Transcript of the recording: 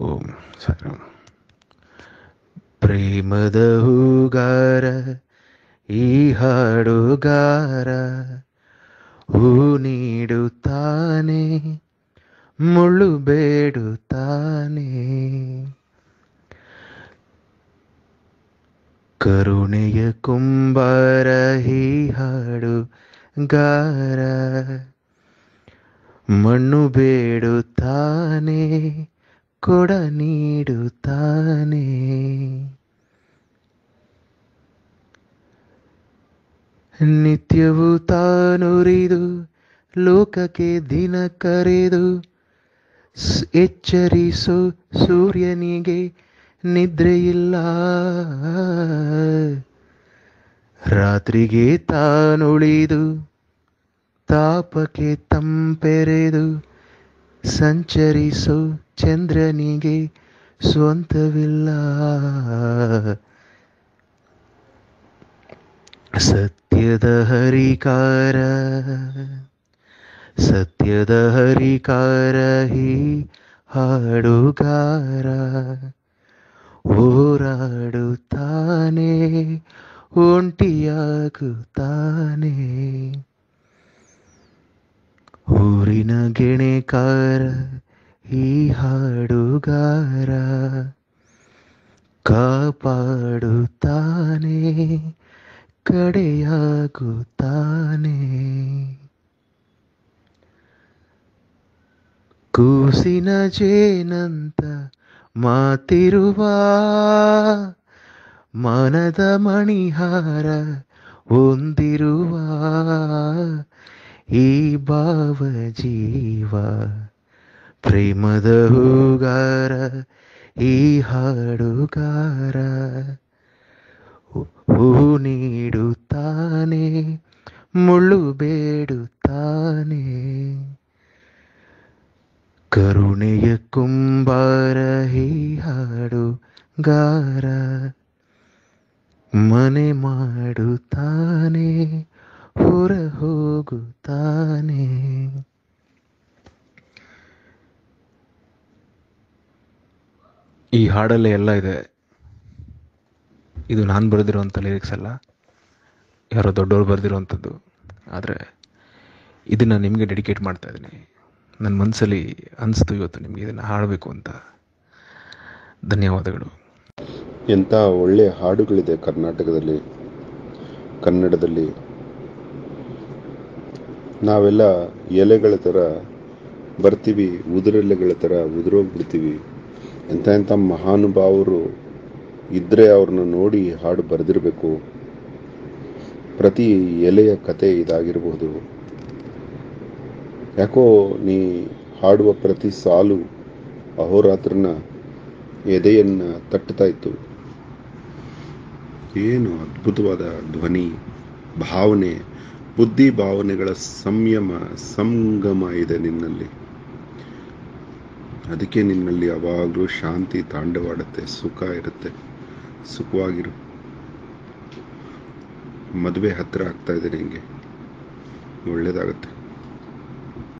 ಓಂ ಸಾಯಿರಾಮ್ ಪ್ರೇಮದ ಹೂಗಾರ ಈ ಹಾಡುಗಾರ ಹೂ ನೀಡುತ್ತಾನೆ ಮುಳ್ಳು ಬೇಡುತ್ತಾನೆ ಕರುಣೆಯ ಕುಂಬಾರ ಈ ಹಾಡುಗಾರ ಮಣ್ಣು ಬೇಡುತ್ತಾನೆ ಕೊಡ ನೀಡುತ್ತಾನೆ. ನಿತ್ಯವೂ ತಾನುರಿದು ಲೋಕಕ್ಕೆ ದಿನ ಕರೆದು ಎಚ್ಚರಿಸು ಸೂರ್ಯನಿಗೆ ನಿದ್ರೆಯಿಲ್ಲ. ರಾತ್ರಿಗೆ ತಾನುಳಿದು ತಾಪಕ್ಕೆ ತಂಪೆರೆದು ಸಂಚರಿಸು ಚಂದ್ರನಿಗೆ ಸ್ವಂತವಿಲ್ಲ. ಸತ್ಯದ ಹರಿಕಾರ ಸತ್ಯದ ಹರಿಕಾರ ಹಿ ಹಾಡುಗಾರ. ಓರಾಡುತ್ತಾನೆ ಒಂಟಿಯಾಗುತ್ತಾನೆ. ಊರಿನ ಗೆಣೆಕಾರ ಈ ಹಾಡುಗಾರ ಕಾಪಾಡುತ್ತಾನೆ ಕಡೆಯಾಗುತ್ತಾನೆ. ಕೂಸಿನ ಜೇನಂತ ಮಾತಿರುವ ಮನದ ಮಣಿಹಾರ ಹೊಂದಿರುವ ಈ ಭಾವ ಜೀವ ಪ್ರೇಮದ ಹೂಗಾರ ಈ ಹಾಡುಗಾರ ಹೂ ನೀಡುತ್ತಾನೆ, ಮುಳ್ಳು ಬೇಡುತ್ತಾನೆ. ಕರುಣೆಯ ಕುಂಬಾರ ಹೀ ಹಾಡುಗಾರ ಮನೆ ಮಾಡುತ್ತಾನೆ, ಹೊರ ಹೋಗುತ್ತಾನೆ. ಈ ಹಾಡಲ್ಲೇ ಎಲ್ಲ ಇದೆ. ಇದು ನಾನು ಬರೆದಿರುವಂಥ ಲಿರಿಕ್ಸ್ ಅಲ್ಲ. ಯಾರೋ ದೊಡ್ಡವರು ಬರೆದಿರುವಂಥದ್ದು. ಆದರೆ ಇದನ್ನು ನಿಮಗೆ ಡೆಡಿಕೇಟ್ ಮಾಡ್ತಾ ಇದ್ದೀನಿ. ನನ್ನ ಮನಸ್ಸಲ್ಲಿ ಅನಿಸ್ತು ಇವತ್ತು ನಿಮಗೆ ಇದನ್ನು ಹಾಡಬೇಕು ಅಂತ. ಧನ್ಯವಾದಗಳು. ಎಂಥ ಒಳ್ಳೆಯ ಹಾಡುಗಳಿದೆ ಕರ್ನಾಟಕದಲ್ಲಿ, ಕನ್ನಡದಲ್ಲಿ. ನಾವೆಲ್ಲ ಎಲೆಗಳ ಥರ ಬರ್ತೀವಿ, ಉದುರೆಲೆಗಳ ಥರ ಉದುರೋಗ್ಬಿಡ್ತೀವಿ. ಎಂಥ ಎಂಥ ಮಹಾನುಭಾವರು ಇದ್ದರೆ ಅವ್ರನ್ನ ನೋಡಿ ಹಾಡು ಬರೆದಿರಬೇಕು. ಪ್ರತಿ ಎಲೆಯ ಕತೆ ಇದಾಗಿರಬಹುದು ಯಾಕೋ ನೀ ಹಾಡುವ ಪ್ರತಿ ಸಾಲು ಅಹೋರಾತ್ರನ ಎದೆಯನ್ನು ತಟ್ಟುತ್ತಾ ಇತ್ತು. ಏನು ಅದ್ಭುತವಾದ ಧ್ವನಿ, ಭಾವನೆ, ಬುದ್ಧಿ ಭಾವನೆಗಳ ಸಂಯಮ, ಸಂಗಮ ಇದೆ ನಿನ್ನಲ್ಲಿ. ಅದಕ್ಕೆ ನಿನ್ನಲ್ಲಿ ಯಾವಾಗಲೂ ಶಾಂತಿ ತಾಂಡವಾಡುತ್ತೆ ಸುಖ ಇರುತ್ತೆ. ಸುಖವಾಗಿರು. ಮದುವೆ ಹತ್ತಿರ ಆಗ್ತಾ ಇದೆ ನಿಮಗೆ ಒಳ್ಳೇದಾಗುತ್ತೆ.